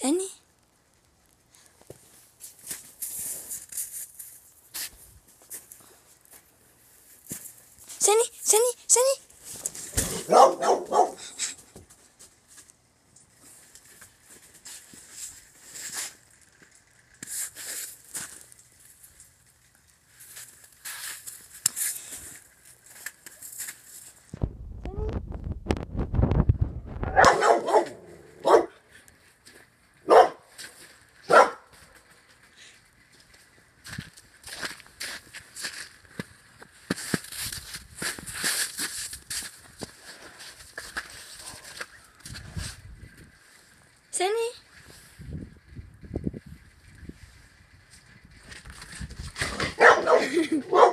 じゃあね。じゃあね、じゃあね、じゃあね。Seni.